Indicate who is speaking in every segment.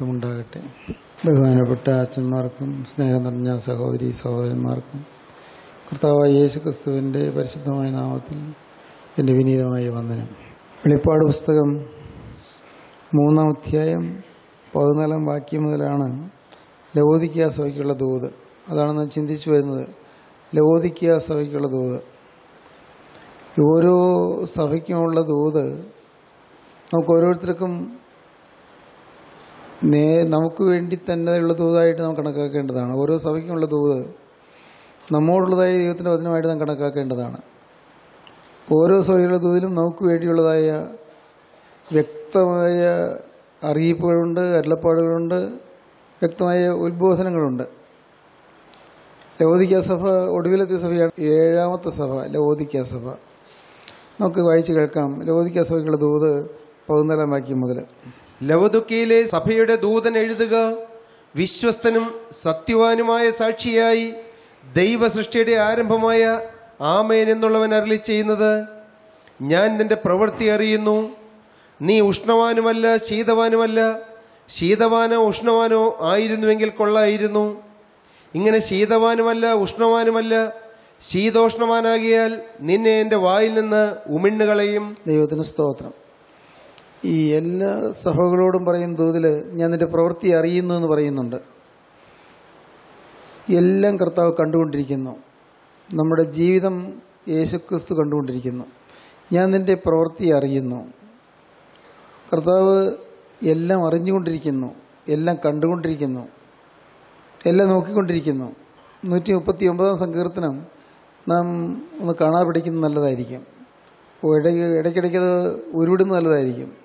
Speaker 1: മഹത്വമുണ്ടാകട്ടെ ബഹുമാനപ്പെട്ട അച്ഛന്മാർക്കും സ്നേഹം നിറഞ്ഞ സഹോദരി സഹോദരന്മാർക്കും കർത്താവായ യേശു ക്രിസ്തുവിന്റെ പരിശുദ്ധമായ നാമത്തിൽ എന്റെ വിനീതമായ വന്ദനം. വെളിപ്പാട് പുസ്തകം മൂന്നാം അധ്യായം പതിനാലാം വാക്യം മുതലാണ് ലവോദിക്കുക സഭയ്ക്കുള്ള ദൂത്. അതാണ് നാം ചിന്തിച്ചു വരുന്നത്. ലവോദിക്കുക സഭയ്ക്കുള്ള ദൂത്. ഓരോ സഭയ്ക്കുമുള്ള ദൂത് നമുക്ക് ഓരോരുത്തർക്കും നേ നമുക്ക് വേണ്ടി തന്നെ ഉള്ള തൂതായിട്ട് നാം കണക്കാക്കേണ്ടതാണ്. ഓരോ സഭയ്ക്കുമുള്ള തൂത് നമ്മോടുള്ളതായ ദൈവത്തിന്റെ വചനമായിട്ട് നാം കണക്കാക്കേണ്ടതാണ്. ഓരോ സഭയുടെ തൂതിലും നമുക്ക് വേണ്ടിയുള്ളതായ വ്യക്തമായ അറിയിപ്പുകളുണ്ട് അരുളപ്പാടുകളുണ്ട് വ്യക്തമായ ഉത്ബോധനങ്ങളുണ്ട്. ലവോദിക്ക സഭ ഒടുവിലത്തെ സഭയാണ്. ഏഴാമത്തെ സഭ ലവോദിക്ക സഭ. നമുക്ക് വായിച്ച് കേൾക്കാം. ലവോദിക്ക സഭയ്ക്കുള്ള തൂത് പതിനാലാം വാക്യം മുതൽ.
Speaker 2: ലവദുക്കയിലെ സഭയുടെ ദൂതൻ എഴുതുക വിശ്വസ്തനും സത്യവാനുമായ സാക്ഷിയായി ദൈവ സൃഷ്ടിയുടെ ആരംഭമായ ആമേൻ എന്നുള്ളവൻ അരളി ചെയ്യുന്നത്. ഞാൻ നിന്റെ പ്രവൃത്തി അറിയുന്നു. നീ ഉഷ്ണവാനുമല്ല ശീതവാനുമല്ല. ശീതവാനോ ഉഷ്ണവാനോ ആയിരുന്നുവെങ്കിൽ കൊള്ളായിരുന്നു. ഇങ്ങനെ ശീതവാനുമല്ല ഉഷ്ണവാനുമല്ല ശീതോഷ്ണവാനാകിയാൽ നിന്നെ എന്റെ വായിൽ നിന്ന് ഉമിണ്ണുകളെയും.
Speaker 1: ദൈവത്തിന് സ്തോത്രം. ഈ എല്ലാ സഭകളോടും പറയുന്ന തോതിൽ ഞാൻ നിന്റെ പ്രവൃത്തി അറിയുന്നു എന്ന് പറയുന്നുണ്ട്. എല്ലാം കർത്താവ് കണ്ടുകൊണ്ടിരിക്കുന്നു. നമ്മുടെ ജീവിതം യേശുക്രിസ്തു കണ്ടുകൊണ്ടിരിക്കുന്നു. ഞാൻ നിന്റെ പ്രവൃത്തി അറിയുന്നു. കർത്താവ് എല്ലാം അറിഞ്ഞുകൊണ്ടിരിക്കുന്നു. എല്ലാം കണ്ടുകൊണ്ടിരിക്കുന്നു. എല്ലാം നോക്കിക്കൊണ്ടിരിക്കുന്നു. നൂറ്റി മുപ്പത്തി ഒമ്പതാം സങ്കീർത്തനം നാം ഒന്ന് കാണാതെ പഠിക്കുന്നത് നല്ലതായിരിക്കും. ഇടയ്ക്ക് ഇടയ്ക്കിടയ്ക്ക് അത് ഉരുവിടുന്നത് നല്ലതായിരിക്കും.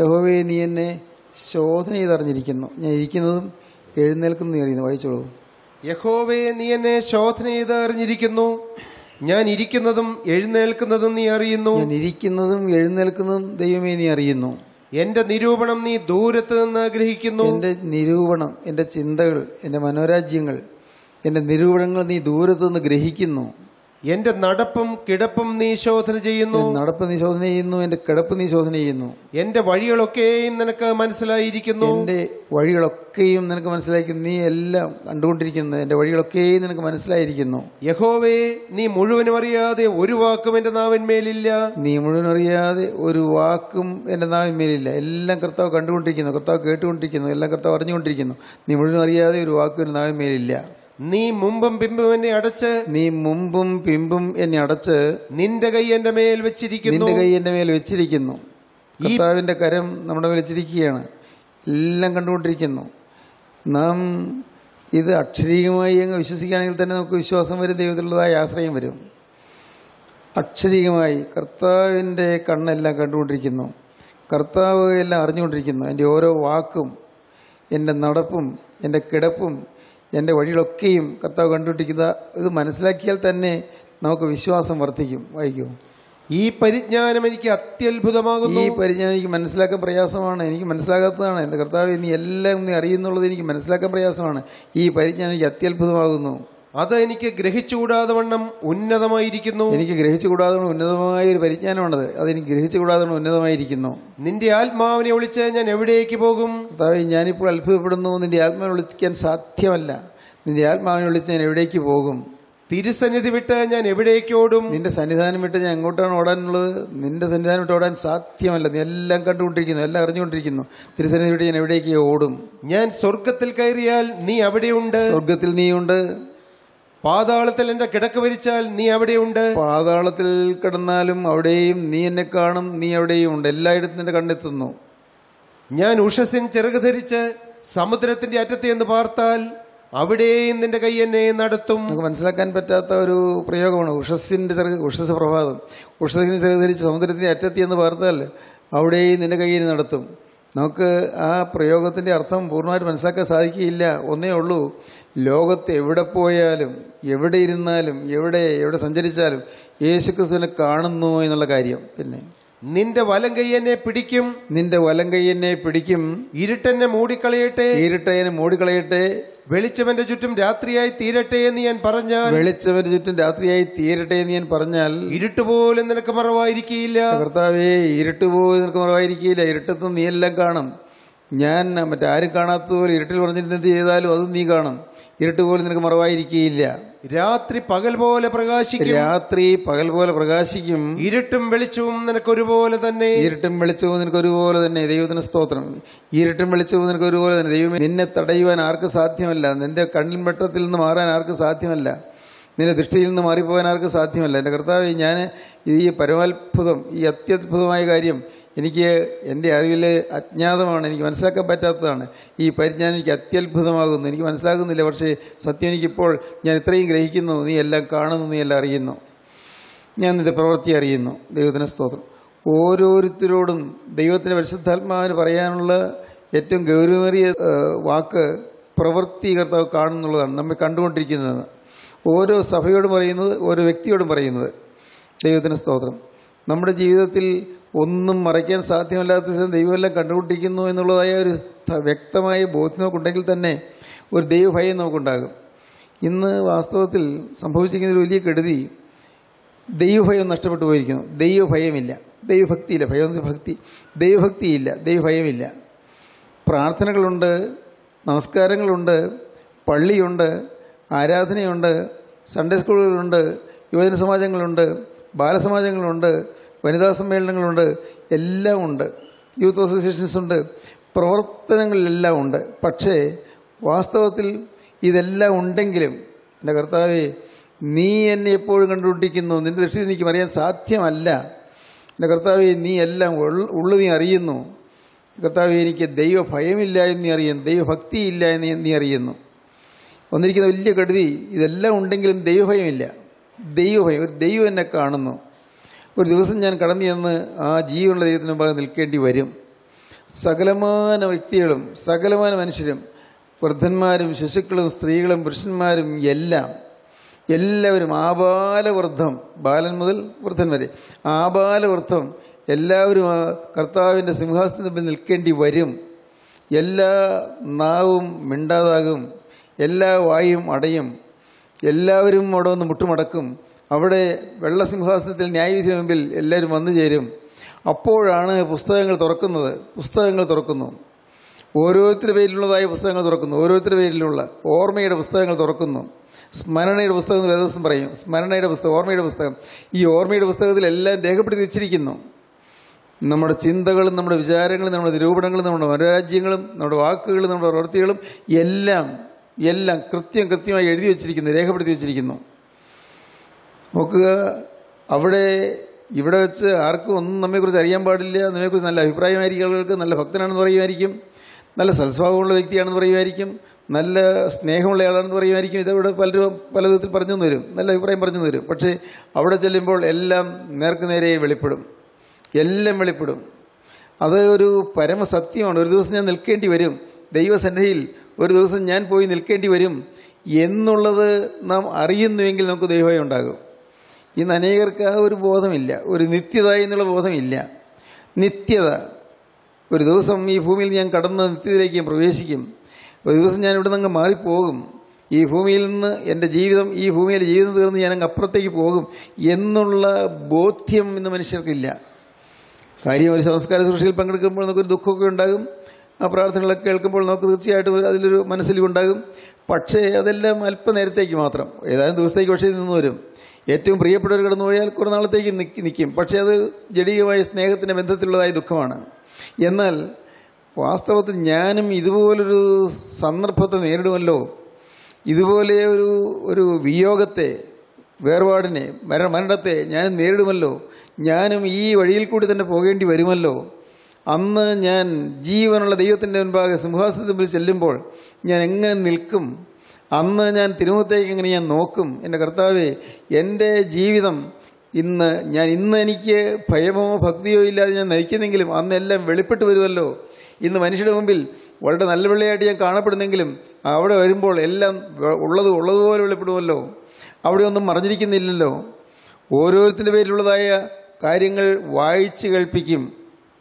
Speaker 1: യഹോവയെ നീ എന്നെ ശോധന ചെയ്തറിഞ്ഞിരിക്കുന്നു. ഞാൻ ഇരിക്കുന്നതും എഴുന്നേൽക്കുന്നതും അറിയുന്നു. വായിച്ചോളൂ.
Speaker 2: യഹോവെ നീ എന്നെ ശോധന ചെയ്ത് അറിഞ്ഞിരിക്കുന്നു ഞാൻ ഇരിക്കുന്നതും എഴുന്നേൽക്കുന്നതും നീ അറിയുന്നു.
Speaker 1: ഞാൻ ഇരിക്കുന്നതും എഴുന്നേൽക്കുന്നതും ദൈവമേ നീ അറിയുന്നു.
Speaker 2: എന്റെ നിരൂപണം നീ ദൂരത്ത് നിന്ന് ആഗ്രഹിക്കുന്നു
Speaker 1: എന്റെ നിരൂപണം എന്റെ ചിന്തകൾ എന്റെ മനോരാജ്യങ്ങൾ എന്റെ നിരൂപണങ്ങൾ നീ ദൂരത്ത് നിന്ന് ഗ്രഹിക്കുന്നു.
Speaker 2: എന്റെ നടപ്പും കിടപ്പും നീ ശോധന ചെയ്യുന്നു.
Speaker 1: നടപ്പ് നീ ശോധന ചെയ്യുന്നു എന്റെ കിടപ്പ് നീ ശോധന ചെയ്യുന്നു.
Speaker 2: എന്റെ വഴികളൊക്കെയും നിനക്ക് മനസ്സിലായിരിക്കുന്നു.
Speaker 1: എന്റെ വഴികളൊക്കെയും നിനക്ക് മനസ്സിലായിരിക്കുന്നു. നീ എല്ലാം കണ്ടുകൊണ്ടിരിക്കുന്നു എന്റെ വഴികളൊക്കെയും നിനക്ക് മനസ്സിലായിരിക്കുന്നു.
Speaker 2: യഹോവേ നീ മുഴുവനും അറിയാതെ ഒരു വാക്കും എന്റെ നാവിന്മേലില്ല.
Speaker 1: നീ മുഴുവനും അറിയാതെ ഒരു വാക്കും എന്റെ നാവിന്മേലില്ല. എല്ലാം കർത്താവ് കണ്ടുകൊണ്ടിരിക്കുന്നു കർത്താവ് കേട്ടുകൊണ്ടിരിക്കുന്നു എല്ലാം കർത്താവ് അറിഞ്ഞുകൊണ്ടിരിക്കുന്നു. നീ മുഴുവനും അറിയാതെ ഒരു വാക്കും എന്റെ നാവിന്മേലില്ല.
Speaker 2: നീ മുമ്പും പിമ്പും എന്നെ അടച്ച്
Speaker 1: നീ മുമ്പും പിമ്പും എന്നെ അടച്ച്
Speaker 2: നിന്റെ കൈ എന്റെ മേൽ വെച്ചിരിക്കുന്നു.
Speaker 1: നിന്റെ കൈ എന്റെ മേൽ വെച്ചിരിക്കുന്നു. കർത്താവിന്റെ കരം നമ്മുടെ മേൽ വെച്ചിരിക്കുകയാണ്. എല്ലാം കണ്ടുകൊണ്ടിരിക്കുന്നു. നാം ഇത് അക്ഷരീകമായി അങ്ങ് വിശ്വസിക്കുകയാണെങ്കിൽ തന്നെ നമുക്ക് വിശ്വാസം വരും ദൈവത്തിലുള്ളതായ ആശ്രയം വരും. അക്ഷരീകമായി കർത്താവിന്റെ കണ്ണെല്ലാം കണ്ടുകൊണ്ടിരിക്കുന്നു. കർത്താവ് എല്ലാം അറിഞ്ഞുകൊണ്ടിരിക്കുന്നു. എന്റെ ഓരോ വാക്കും എന്റെ നടപ്പും എന്റെ കിടപ്പും എന്റെ വഴികളൊക്കെയും കർത്താവ് കണ്ടുപിടിക്കുന്ന ഇത് മനസ്സിലാക്കിയാൽ തന്നെ നമുക്ക് വിശ്വാസം വർദ്ധിക്കും. വായിക്കൂ.
Speaker 2: ഈ പരിജ്ഞാനം എനിക്ക് അത്യത്ഭുതമാകുന്നു.
Speaker 1: ഈ പരിജ്ഞാനം എനിക്ക് മനസ്സിലാക്കാൻ പ്രയാസമാണ്. എനിക്ക് മനസ്സിലാകാത്തതാണ്. എന്റെ കർത്താവ് നീ എല്ലാം നീ അറിയുന്നുള്ളത് എനിക്ക് മനസ്സിലാക്കാൻ പ്രയാസമാണ്. ഈ പരിജ്ഞാനം എനിക്ക് അത്യത്ഭുതമാകുന്നു.
Speaker 2: അത് എനിക്ക് ഗ്രഹിച്ചുകൂടാതെ വണ്ണം ഉന്നതമായിരിക്കുന്നു.
Speaker 1: എനിക്ക് ഗ്രഹിച്ചുകൂടാതെ ഉന്നതമായ ഒരു പരിജ്ഞാനമാണത് അതെനിക്ക് ഗ്രഹിച്ചുകൂടാതെ ഉന്നതമായിരിക്കുന്നു.
Speaker 2: നിന്റെ ആത്മാവിനെ ഒളിച്ച് ഞാൻ എവിടേക്ക് പോകും?
Speaker 1: കർത്താവ് ഞാനിപ്പോൾ അത്ഭുതപ്പെടുന്നു. നിന്റെ ആത്മാവിനെ ഒളിക്കാൻ സാധ്യമല്ല. നിന്റെ ആത്മാവിനെ ഒളിച്ച് ഞാൻ എവിടേക്ക് പോകും?
Speaker 2: തിരുസന്നിധി വിട്ട് ഞാൻ എവിടേക്ക് ഓടും?
Speaker 1: നിന്റെ സന്നിധാനം വിട്ട് ഞാൻ എങ്ങോട്ടാണ് ഓടാനുള്ളത്? നിന്റെ സന്നിധാനം വിട്ട് ഓടാൻ സാധ്യമല്ല. നീ എല്ലാം കണ്ടുകൊണ്ടിരിക്കുന്നു. എല്ലാം അറിഞ്ഞുകൊണ്ടിരിക്കുന്നു. തിരുസന്നിധി വിട്ട് ഞാൻ എവിടേക്ക് ഓടും?
Speaker 2: ഞാൻ സ്വർഗത്തിൽ കയറിയാൽ നീ അവിടെയുണ്ട്.
Speaker 1: സ്വർഗത്തിൽ നീയുണ്ട്.
Speaker 2: പാതാളത്തിൽ എന്റെ കിടക്ക് വരിച്ചാൽ നീ അവിടെയുണ്ട്.
Speaker 1: പാതാളത്തിൽ കിടന്നാലും അവിടെയും നീ എന്നെ കാണും നീ അവിടെയും ഉണ്ട്. എല്ലായിടത്തും നിന്റെ കണ്ടെത്തുന്നു.
Speaker 2: ഞാൻ ഉഷസിൻ ചിറക് ധരിച്ച് സമുദ്രത്തിന്റെ അറ്റത്തെ എന്ന് പാർത്താൽ അവിടെയും നിന്റെ കൈ എന്നെ നടത്തും.
Speaker 1: നമുക്ക് മനസ്സിലാക്കാൻ പറ്റാത്ത ഒരു പ്രയോഗമാണ് ഉഷസിന്റെ ചെറു ഉഷസ് പ്രഭാതം. ഉഷസ്സിന് ചെറുതരിച്ച് സമുദ്രത്തിന്റെ അറ്റത്തി എന്ന് പാർത്താൽ അവിടെയും നിന്റെ കൈ നടത്തും. നമുക്ക് ആ പ്രയോഗത്തിന്റെ അർത്ഥം പൂർണമായിട്ട് മനസ്സിലാക്കാൻ സാധിക്കുകയില്ല. ഒന്നേ ഉള്ളൂ ലോകത്ത് എവിടെ പോയാലും എവിടെ ഇരുന്നാലും എവിടെ എവിടെ സഞ്ചരിച്ചാലും യേശുക്രിസ്തുവിനെ കാണുന്നു എന്നുള്ള കാര്യം. പിന്നെ?
Speaker 2: നിന്റെ വലം കയ്യെന്നെ പിടിക്കും.
Speaker 1: നിന്റെ വലം കയ്യെന്നെ പിടിക്കും.
Speaker 2: ഇരുട്ടെന്നെ മൂടിക്കളയട്ടെ.
Speaker 1: ഇരുട്ടെന്നെ മൂടിക്കളയട്ടെ.
Speaker 2: വെളിച്ചവന്റെ ചുറ്റും രാത്രിയായി തീരട്ടെ എന്ന് ഞാൻ പറഞ്ഞാൽ
Speaker 1: വെളിച്ചവന്റെ ചുറ്റും രാത്രിയായി തീരട്ടെ എന്ന് ഞാൻ പറഞ്ഞാൽ
Speaker 2: ഇരുട്ടുപോലും നിനക്ക് മറവായിരിക്കില്ല
Speaker 1: കർത്താവേ ഇരുട്ട് പോയി നിനക്ക് മറവായിരിക്കില്ല ഇരുട്ടത്ത് നീ എല്ലാം കാണും. ഞാൻ മറ്റാരും കാണാത്തതുപോലെ ഇരുട്ടിൽ പറഞ്ഞിരുന്നെന്ത് ചെയ്താലും അതും നീ കാണും. ഇരുട്ട് പോലും നിനക്ക് മറവായിരിക്കുകയില്ല
Speaker 2: രാത്രി പകൽ പോലെ പ്രകാശിക്കും.
Speaker 1: രാത്രി പകൽ പോലെ പ്രകാശിക്കും.
Speaker 2: ഇരുട്ടും വെളിച്ചവും നിനക്ക് ഒരുപോലെ തന്നെ.
Speaker 1: ഇരുട്ടും വെളിച്ചവും നിനക്ക് ഒരുപോലെ തന്നെ. ദൈവത്തിന് സ്തോത്രം. ഇരുട്ടും വെളിച്ചവും നിനക്ക് ഒരുപോലെ തന്നെ. ദൈവം നിന്നെ തടയുവാൻ ആർക്ക് സാധ്യമല്ല? നിന്റെ കണ്ണിൻ വെട്ടത്തിൽ നിന്ന് മാറാൻ ആർക്ക് സാധ്യമല്ല? നിന്റെ ദൃഷ്ടിയിൽ നിന്ന് മാറിപ്പോകാൻ ആർക്ക് സാധ്യമല്ല? എന്റെ കർത്താവ് ഞാൻ ഈ പരമാത്ഭുതം ഈ അത്യത്ഭുതമായ കാര്യം എനിക്ക് എന്റെ അറിവിൽ അജ്ഞാതമാണ് എനിക്ക് മനസ്സിലാക്കാൻ പറ്റാത്തതാണ്. ഈ പരിജ്ഞാനം എനിക്ക് അത്യത്ഭുതമാകുന്നു. എനിക്ക് മനസ്സിലാകുന്നില്ല പക്ഷേ സത്യം എനിക്കിപ്പോൾ ഞാൻ ഇത്രയും ഗ്രഹിക്കുന്നു. നീ എല്ലാം കാണുന്നു നീ എല്ലാം അറിയുന്നു. ഞാൻ നിന്റെ പ്രവൃത്തി അറിയുന്നു. ദൈവത്തിന്റെ സ്തോത്രം. ഓരോരുത്തരോടും ദൈവത്തിന്റെ പരിശുദ്ധാത്മാവിന് പറയാനുള്ള ഏറ്റവും ഗൗരവമേറിയ വാക്ക് പ്രവൃത്തി കർത്താവ് കാണുന്നുള്ളതാണ് നമ്മൾ കണ്ടുകൊണ്ടിരിക്കുന്നത്. ഓരോ സഭയോടും പറയുന്നത് ഓരോ വ്യക്തിയോടും പറയുന്നത് ദൈവത്തിന്റെ സ്തോത്രം. നമ്മുടെ ജീവിതത്തിൽ ഒന്നും മറയ്ക്കാൻ സാധ്യമല്ലാത്ത ദൈവമെല്ലാം കണ്ടുകൊണ്ടിരിക്കുന്നു എന്നുള്ളതായ ഒരു വ്യക്തമായ ബോധ്യം നമുക്കുണ്ടെങ്കിൽ തന്നെ ഒരു ദൈവഭയം നമുക്കുണ്ടാകും. ഇന്ന് വാസ്തവത്തിൽ സംഭവിച്ചിരിക്കുന്ന ഒരു വലിയ കെടുതി ദൈവഭയം നഷ്ടപ്പെട്ടു പോയിരിക്കുന്നു. ദൈവഭയമില്ല. ദൈവഭക്തിയില്ല. ഭയം ഭക്തി. ദൈവഭക്തിയില്ല. ദൈവഭയമില്ല. പ്രാർത്ഥനകളുണ്ട് നമസ്കാരങ്ങളുണ്ട് പള്ളിയുണ്ട് ആരാധനയുണ്ട് സൺഡേ സ്കൂളുകളുണ്ട് യുവജന സമാജങ്ങളുണ്ട് ബാലസമാജങ്ങളുണ്ട് വനിതാ സമ്മേളനങ്ങളുണ്ട് എല്ലാം ഉണ്ട്. യൂത്ത് അസോസിയേഷൻസ് ഉണ്ട് പ്രവർത്തനങ്ങളിലെല്ലാം ഉണ്ട്. പക്ഷേ വാസ്തവത്തിൽ ഇതെല്ലാം ഉണ്ടെങ്കിലും എന്റെ കർത്താവെ നീ എന്നെ എപ്പോഴും കണ്ടുകൊണ്ടിരിക്കുന്നു. നിന്റെ ദൃഷ്ടി എനിക്ക് അറിയാൻ സാധ്യമല്ല. എന്റെ കർത്താവെ നീ എല്ലാം ഉള്ളു നീ അറിയുന്നു. കർത്താവെ എനിക്ക് ദൈവ ഭയമില്ല എന്ന് നീ അറിയുന്നു. ദൈവഭക്തി ഇല്ല എന്ന് നീ അറിയുന്നു. വന്നിരിക്കുന്ന വലിയ കടുതി ഇതെല്ലാം ഉണ്ടെങ്കിലും ദൈവഭയമില്ല. ദൈവഭയം ഒരു ദൈവം എന്നെ കാണുന്നു. ഒരു ദിവസം ഞാൻ കടന്നു ചെന്ന് ആ ജീവനുള്ള ദൈവത്തിന് മുമ്പാകെ നിൽക്കേണ്ടി വരും. സകലമാന വ്യക്തികളും സകലമാന മനുഷ്യരും വൃദ്ധന്മാരും ശിശുക്കളും സ്ത്രീകളും പുരുഷന്മാരും എല്ലാം എല്ലാവരും ആബാലവൃദ്ധം ബാലൻ മുതൽ വൃദ്ധൻ വരെ ആബാലവൃദ്ധം എല്ലാവരും ആ കർത്താവിന്റെ സിംഹാസനത്തിന് മുമ്പിൽ നിൽക്കേണ്ടി വരും. എല്ലാ നാവും മിണ്ടാതാകും എല്ലാ വായും അടയും എല്ലാവരും അവിടെ വന്ന് മുട്ടുമടക്കും അവിടെ വെള്ളസിംഹാസനത്തിൽ ന്യായവിധിന് മുമ്പിൽ എല്ലാവരും വന്നു ചേരും. അപ്പോഴാണ് പുസ്തകങ്ങൾ തുറക്കുന്നത്. പുസ്തകങ്ങൾ തുറക്കുന്നു. ഓരോരുത്തരുടെ പേരിലുള്ളതായ പുസ്തകങ്ങൾ തുറക്കുന്നു. ഓരോരുത്തരുടെ പേരിലുള്ള ഓർമ്മയുടെ പുസ്തകങ്ങൾ തുറക്കുന്നു. സ്മരണയുടെ പുസ്തകം എന്ന് വേദസം പറയും. സ്മരണയുടെ പുസ്തകം ഓർമ്മയുടെ പുസ്തകം. ഈ ഓർമ്മയുടെ പുസ്തകത്തിൽ എല്ലാം രേഖപ്പെടുത്തി വെച്ചിരിക്കുന്നു. നമ്മുടെ ചിന്തകളും നമ്മുടെ വിചാരങ്ങളും നമ്മുടെ നിരൂപണങ്ങളും നമ്മുടെ മനോരാജ്യങ്ങളും നമ്മുടെ വാക്കുകളും നമ്മുടെ പ്രവൃത്തികളും എല്ലാം എല്ലാം കൃത്യം കൃത്യമായി എഴുതി വെച്ചിരിക്കുന്നു രേഖപ്പെടുത്തി വെച്ചിരിക്കുന്നു. നോക്കുക. അവിടെ ഇവിടെ വെച്ച് ആർക്കും ഒന്നും നമ്മെക്കുറിച്ച് അറിയാൻ പാടില്ല. നമ്മെക്കുറിച്ച് നല്ല അഭിപ്രായമായിരിക്കും ആളുകൾക്ക്. നല്ല ഭക്തനാണെന്ന് പറയുമായിരിക്കും. നല്ല സൽസ്വഭാവമുള്ള വ്യക്തിയാണെന്ന് പറയുമായിരിക്കും. നല്ല സ്നേഹമുള്ള ആളാണെന്ന് പറയുമായിരിക്കും. ഇതവിടെ പലരും പല വിധത്തിൽ പറഞ്ഞു തരും. നല്ല അഭിപ്രായം പറഞ്ഞു വരും പക്ഷേ അവിടെ ചെല്ലുമ്പോൾ എല്ലാം നേർക്ക് നേരെ വെളിപ്പെടും. എല്ലാം വെളിപ്പെടും. അത് ഒരു പരമസത്യമാണ്. ഒരു ദിവസം ഞാൻ നിൽക്കേണ്ടി വരും. ദൈവസന്നിധിയിൽ ഒരു ദിവസം ഞാൻ പോയി നിൽക്കേണ്ടി വരും. എന്നുള്ളത് നാം അറിയുന്നുവെങ്കിൽ നമുക്ക് ദൈവമായി ഉണ്ടാകും. ഇന്ന് അനേകർക്ക് ആ ഒരു ബോധമില്ല. ഒരു നിത്യത എന്നുള്ള ബോധമില്ല. നിത്യത. ഒരു ദിവസം ഈ ഭൂമിയിൽ ഞാൻ കടന്ന് നിത്യതയിലേക്ക് ഞാൻ പ്രവേശിക്കും. ഒരു ദിവസം ഞാൻ ഇവിടെ നിന്ന് മാറിപ്പോകും. ഈ ഭൂമിയിൽ നിന്ന് എന്റെ ജീവിതം ഈ ഭൂമിയിലെ ജീവിതം തീർന്ന് ഞാൻ അങ്ങ് അപ്പുറത്തേക്ക് പോകും എന്നുള്ള ബോധ്യം ഇന്ന് മനുഷ്യർക്കില്ല. കാര്യം ഒരു സംസ്കാര സൃഷ്ടിയിൽ പങ്കെടുക്കുമ്പോൾ നമുക്കൊരു ദുഃഖമൊക്കെ ഉണ്ടാകും. ആ പ്രാർത്ഥനകളൊക്കെ കേൾക്കുമ്പോൾ നമുക്ക് തീർച്ചയായിട്ടും ഒരു അതിലൊരു മനസ്സിലുണ്ടാകും പക്ഷേ അതെല്ലാം അല്പനേരത്തേക്ക് മാത്രം. ഏതാനും ദിവസത്തേക്ക് പക്ഷേ നിന്ന് വരും. ഏറ്റവും പ്രിയപ്പെട്ടവർ കടന്നുപോയാൽ കുറേ നാളത്തേക്ക് നിൽക്കി പക്ഷേ അത് ജടീയമായ സ്നേഹത്തിന്റെ ബന്ധത്തിലുള്ളതായ ദുഃഖമാണ്. എന്നാൽ വാസ്തവത്തിൽ ഞാനും ഇതുപോലൊരു സന്ദർഭത്തെ നേരിടുമല്ലോ. ഇതുപോലെ ഒരു ഒരു വിയോഗത്തെ വേർപാടിനെ മര മരണത്തെ ഞാനും നേരിടുമല്ലോ. ഞാനും ഈ വഴിയിൽ കൂടി തന്നെ പോകേണ്ടി വരുമല്ലോ. അന്ന് ഞാൻ ജീവനുള്ള ദൈവത്തിന്റെ മുൻപാകെ സിംഹാസനത്തിൽ ചെല്ലുമ്പോൾ ഞാൻ എങ്ങനെ നിൽക്കും? അന്ന് ഞാൻ തിരുമുഖത്തേക്ക് ഇങ്ങനെ ഞാൻ നോക്കും? എന്റെ കർത്താവ് എന്റെ ജീവിതം ഇന്ന് ഞാൻ ഇന്ന് എനിക്ക് ഭയമോ ഭക്തിയോ ഇല്ലാതെ ഞാൻ നയിക്കുന്നെങ്കിലും അന്നെല്ലാം വെളിപ്പെട്ട് വരുമല്ലോ. ഇന്ന് മനുഷ്യരുടെ മുമ്പിൽ വളരെ നല്ല വെള്ളിയായിട്ട് ഞാൻ കാണപ്പെടുന്നെങ്കിലും അവിടെ വരുമ്പോൾ എല്ലാം ഉള്ളത് ഉള്ളതുപോലെ വെളിപ്പെടുമല്ലോ. അവിടെ ഒന്നും മറിഞ്ഞിരിക്കുന്നില്ലല്ലോ. ഓരോരുത്തരുടെ പേരിലുള്ളതായ കാര്യങ്ങൾ വായിച്ച് കേൾപ്പിക്കും.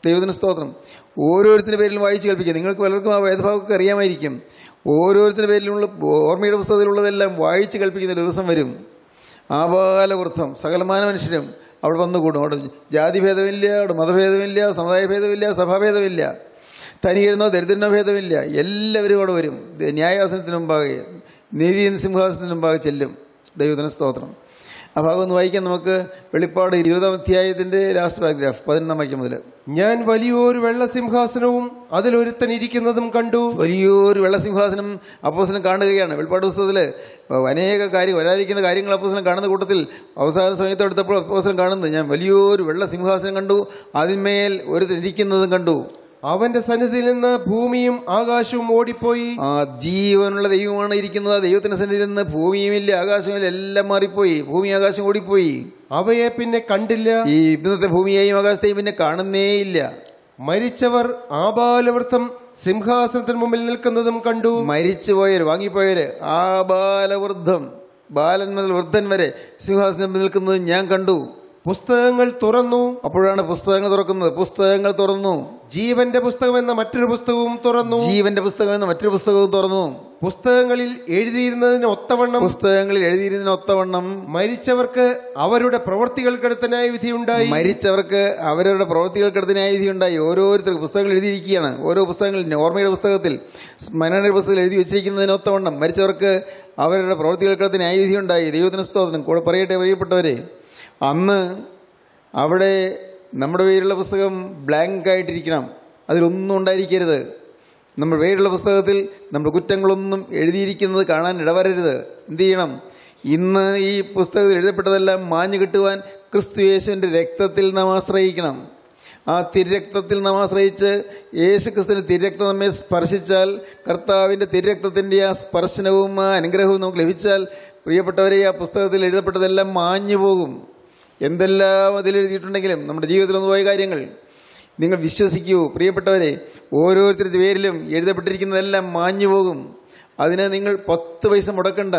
Speaker 1: ദൈവത്തിന് സ്തോത്രം. ഓരോരുത്തരുടെ പേരിലും വായിച്ച് കേൾപ്പിക്കും. നിങ്ങൾക്ക് പലർക്കും ആ വേദഭാവമൊക്കെ അറിയാമായിരിക്കും. ഓരോരുത്തരുടെ പേരിലുള്ള ഓർമ്മയുടെ പുസ്തകത്തിലുള്ളതെല്ലാം വായിച്ച് കൽപ്പിക്കുന്ന ദിവസം വരും. ആപാലവൃദ്ധം സകലമാന മനുഷ്യരും അവിടെ വന്നുകൂടും അവിടെ ജാതിഭേദമില്ല അവിടെ മതഭേദമില്ല സമുദായ ഭേദമില്ല സഭാഭേദമില്ല. തനിയിരുന്നോ ദരിദ്രനോ ഭേദമില്ല. എല്ലാവരും അവിടെ വരും. ന്യായാസനത്തിന് മുമ്പാകെ നീതി സിംഹാസനത്തിന് മുമ്പാകെ ചെല്ലും. ദൈവത്തിന് സ്തോത്രം. ആ ഭാഗം ഒന്ന് വായിക്കാൻ നമുക്ക്. വെളിപ്പാട് ഇരുപതാം അധ്യായത്തിന്റെ ലാസ്റ്റ് പാരഗ്രാഫ് പതിനൊന്നാം വാക്യം മുതൽ
Speaker 2: ഞാൻ വലിയൊരു വെള്ളസിംഹാസനവും അതിലൊരുത്തൻ ഇരിക്കുന്നതും കണ്ടു.
Speaker 1: വലിയൊരു വെള്ളസിംഹാസനം അപ്പോസനം കാണുകയാണ്. വെളിപ്പാട് പുസ്തകത്തിൽ അനേക കാര്യം വരാതിരിക്കുന്ന കാര്യങ്ങൾ അപ്പോസനം കാണുന്ന കൂട്ടത്തിൽ അവസാന സമയത്ത് എടുത്തപ്പോൾ അപ്പോസനം കാണുന്നത് ഞാൻ വലിയൊരു വെള്ളസിംഹാസനം കണ്ടു അതിന്മേൽ ഒരുത്തൻ ഇരിക്കുന്നതും കണ്ടു.
Speaker 2: അവന്റെ സന്നിധിയിൽ നിന്ന് ഭൂമിയും ആകാശവും ഓടിപ്പോയി.
Speaker 1: ആ ജീവനുള്ള ദൈവമാണ് ഇരിക്കുന്നത്. ദൈവത്തിന്റെ സന്നിധിയിൽ നിന്ന് ഭൂമിയുമില്ല ആകാശവുമില്ല എല്ലാം മാറിപ്പോയി. ഭൂമി ആകാശം ഓടിപ്പോയി.
Speaker 2: അവയെ പിന്നെ കണ്ടില്ല.
Speaker 1: ഈ ഇന്നത്തെ ഭൂമിയെയും ആകാശത്തെയും പിന്നെ കാണുന്നേയില്ല
Speaker 2: മരിച്ചവർ ആബാലവൃത്തം സിംഹാസനത്തിന് മുമ്പിൽ നിൽക്കുന്നതും കണ്ടു.
Speaker 1: മരിച്ചുപോയവര് വാങ്ങിപ്പോയവര് ആ ബാലവൃദ്ധം ബാലൻ മുതൽ വൃദ്ധൻ വരെ സിംഹാസനം നിൽക്കുന്നത് ഞാൻ കണ്ടു.
Speaker 2: പുസ്തകങ്ങൾ തുറന്നു.
Speaker 1: അപ്പോഴാണ് പുസ്തകങ്ങൾ തുറക്കുന്നത്. പുസ്തകങ്ങൾ തുറന്നു.
Speaker 2: ജീവന്റെ പുസ്തകം എന്ന മറ്റൊരു പുസ്തകവും തുറന്നു.
Speaker 1: ജീവന്റെ പുസ്തകം എന്ന മറ്റൊരു പുസ്തകവും തുറന്നു.
Speaker 2: പുസ്തകങ്ങളിൽ എഴുതിയിരുന്നതിന് ഒത്തവണ്ണം.
Speaker 1: പുസ്തകങ്ങളിൽ എഴുതിയിരുന്നതിന് ഒത്തവണ്ണം.
Speaker 2: മരിച്ചവർക്ക് അവരുടെ പ്രവൃത്തികൾക്കടുത്തനായ വിധിയുണ്ടായി.
Speaker 1: മരിച്ചവർക്ക് അവരുടെ പ്രവൃത്തികൾക്കടുത്തനായ വിധിയുണ്ടായി. ഓരോരുത്തർക്ക് പുസ്തകങ്ങൾ എഴുതിയിരിക്കുകയാണ്. ഓരോ പുസ്തകങ്ങളിൽ ഓർമ്മയുടെ പുസ്തകത്തിൽ സ്മരണയുടെ പുസ്തകത്തിൽ എഴുതി വെച്ചിരിക്കുന്നതിന് ഒത്തവണ്ണം. മരിച്ചവർക്ക് അവരുടെ പ്രവൃത്തികൾക്കടുത്ത് ന്യായവിധിയുണ്ടായി ദൈവത്തിന് സ്തോത്രം. കൂടെ പറയട്ടെ പ്രിയപ്പെട്ടവരെ. അന്ന് അവിടെ നമ്മുടെ പേരുള്ള പുസ്തകം ബ്ലാങ്ക് ആയിട്ടിരിക്കണം. അതിലൊന്നും ഉണ്ടായിരിക്കരുത്. നമ്മുടെ പേരുള്ള പുസ്തകത്തിൽ നമ്മുടെ കുറ്റങ്ങളൊന്നും എഴുതിയിരിക്കുന്നത് കാണാൻ ഇടവരരുത്. എന്ത് ചെയ്യണം? ഇന്ന് ഈ പുസ്തകത്തിൽ എഴുതപ്പെട്ടതെല്ലാം മാഞ്ഞു കിട്ടുവാൻ ക്രിസ്തു യേശുവിന്റെ രക്തത്തിൽ നാം ആശ്രയിക്കണം. ആ തിരക്തത്തിൽ നാം ആശ്രയിച്ച് യേശു ക്രിസ്തുവിന്റെ തിരക്തം നമ്മെ സ്പർശിച്ചാൽ കർത്താവിന്റെ തിരക്തത്തിന്റെ ആ സ്പർശനവും ആ അനുഗ്രഹവും നമുക്ക് ലഭിച്ചാൽ പ്രിയപ്പെട്ടവരെ ആ പുസ്തകത്തിൽ എഴുതപ്പെട്ടതെല്ലാം മാഞ്ഞു പോകും എന്തെല്ലാം അതിലെഴുതിയിട്ടുണ്ടെങ്കിലും നമ്മുടെ ജീവിതത്തിൽ ഒന്ന് പോയ കാര്യങ്ങൾ. നിങ്ങൾ വിശ്വസിക്കൂ പ്രിയപ്പെട്ടവരെ. ഓരോരുത്തരുടെ പേരിലും എഴുതപ്പെട്ടിരിക്കുന്നതെല്ലാം മാഞ്ഞു പോകും. അതിന് നിങ്ങൾ പത്ത് പൈസ മുടക്കണ്ട.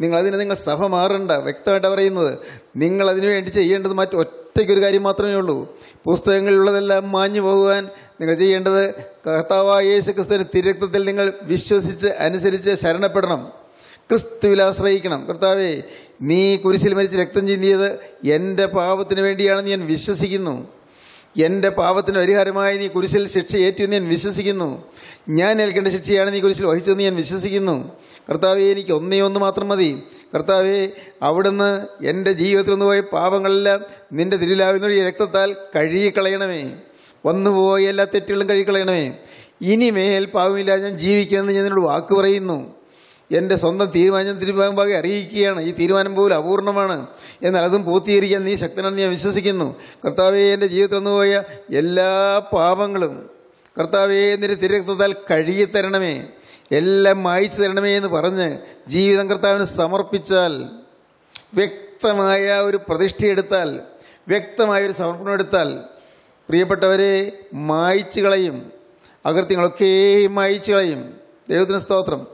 Speaker 1: നിങ്ങൾ അതിന് നിങ്ങൾ സഭ മാറണ്ട. വ്യക്തമായിട്ട് പറയുന്നത് നിങ്ങൾ അതിനു വേണ്ടി ചെയ്യേണ്ടത് മറ്റു ഒറ്റയ്ക്കൊരു കാര്യം മാത്രമേ ഉള്ളൂ. പുസ്തകങ്ങളിലുള്ളതെല്ലാം മാഞ്ഞു പോകുവാൻ നിങ്ങൾ ചെയ്യേണ്ടത് കർത്താവായ യേശു ക്രിസ്തുവിന്റെ തിരക്തത്തിൽ നിങ്ങൾ വിശ്വസിച്ച് അനുസരിച്ച് ശരണപ്പെടണം. ക്രിസ്തുവിൽ ആശ്രയിക്കണം. കർത്താവേ നീ കുരിശിൽ മരിച്ച് രക്തം ചിന്തിയത് എന്റെ പാപത്തിന് വേണ്ടിയാണെന്ന് ഞാൻ വിശ്വസിക്കുന്നു. എന്റെ പാപത്തിന് പരിഹാരമായി നീ കുരിശിൽ ശിക്ഷ ഏറ്റുവെന്ന് ഞാൻ വിശ്വസിക്കുന്നു. ഞാൻ ഏൽക്കേണ്ട ശിക്ഷയാണ് നീ കുരിശിൽ വഹിച്ചതെന്ന് ഞാൻ വിശ്വസിക്കുന്നു. കർത്താവെ എനിക്ക് ഒന്നേ ഒന്ന് മാത്രം മതി. കർത്താവെ അവിടുന്ന് എന്റെ ജീവിതത്തിൽ നിന്ന് പോയ പാപങ്ങളെല്ലാം നിന്റെ തിരുലാവിനൊഴി രക്തത്താൽ കഴുകിക്കളയണമേ. വന്നുപോയ എല്ലാ തെറ്റുകളും കഴുകിക്കളയണമേ. ഇനിമേൽ പാപമില്ലാതെ ഞാൻ ജീവിക്കുമെന്ന് ഞാൻ നിന്നോട് വാക്ക് പറയുന്നു. എന്റെ സ്വന്തം തീരുമാനം തിരുമുമ്പാകെ അറിയിക്കുകയാണ്. ഈ തീരുമാനം പോലും അപൂർണമാണ്. എന്നാൽ അതും പൂർത്തീകരിക്കാൻ നീ ശക്തനാണെന്ന് ഞാൻ വിശ്വസിക്കുന്നു. കർത്താവെ എന്റെ ജീവിതത്തിൽ നിന്ന് പോയ എല്ലാ പാപങ്ങളും കർത്താവെ നിന്റെ തിരക്തത്താൽ കഴുകിത്തരണമേ എല്ലാം മായിച്ചു തരണമേ എന്ന് പറഞ്ഞ് ജീവിതം കർത്താവിന് സമർപ്പിച്ചാൽ വ്യക്തമായ ഒരു പ്രതിഷ്ഠയെടുത്താൽ വ്യക്തമായ ഒരു സമർപ്പണം എടുത്താൽ പ്രിയപ്പെട്ടവരെ മായിച്ചു കളയും. അകൃത്യങ്ങളൊക്കെയും മായിച്ചു കളയും. ദൈവത്തിന് സ്തോത്രം.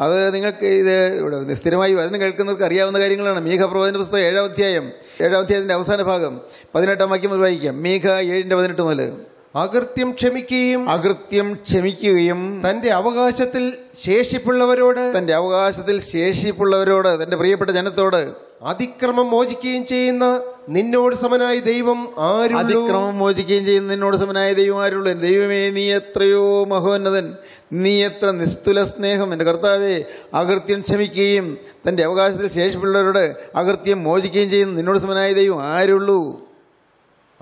Speaker 1: അത് നിങ്ങൾക്ക് ഇത് ഇവിടെ സ്ഥിരമായി വചനം കേൾക്കുന്നവർക്ക് അറിയാവുന്ന കാര്യങ്ങളാണ്. മീഘ പ്രവചന പുസ്തകം ഏഴാം അധ്യായം ഏഴാം അധ്യായത്തിന്റെ അവസാന ഭാഗം പതിനെട്ടാം വാക്യം മുതൽ വായിക്കാം. മീഘ ഏഴിന്റെ പതിനെട്ട് മുതൽ.
Speaker 2: അകൃത്യം ക്ഷമിക്കുകയും
Speaker 1: അകൃത്യം ക്ഷമിക്കുകയും
Speaker 2: തന്റെ അവകാശത്തിൽ ശേഷിപ്പുള്ളവരോട്
Speaker 1: തന്റെ അവകാശത്തിൽ ശേഷിപ്പുള്ളവരോട് തന്റെ പ്രിയപ്പെട്ട ജനത്തോട്
Speaker 2: അതിക്രമം മോചിക്കുകയും ചെയ്യുന്ന നിന്നോട് സമനായ ദൈവം ആരുള്ളൂ?
Speaker 1: അതിക്രമം മോചിക്കുകയും ചെയ്യുന്ന നിന്നോട് സമനായ ദൈവം ദൈവമാരുള്ളൂ ദൈവമേ നീ എത്രയോ മഹോന്നതൻ. നീ എത്ര നിസ്തുല സ്നേഹം. എന്റെ കർത്താവെ അകൃത്യം ക്ഷമിക്കുകയും തന്റെ അവകാശത്തിൽ ശേഷിപ്പുള്ളവരോട് അകൃത്യം മോചിക്കുകയും ചെയ്യുന്ന നിന്നോട് സമനായ ദൈവം ആരുള്ളൂ?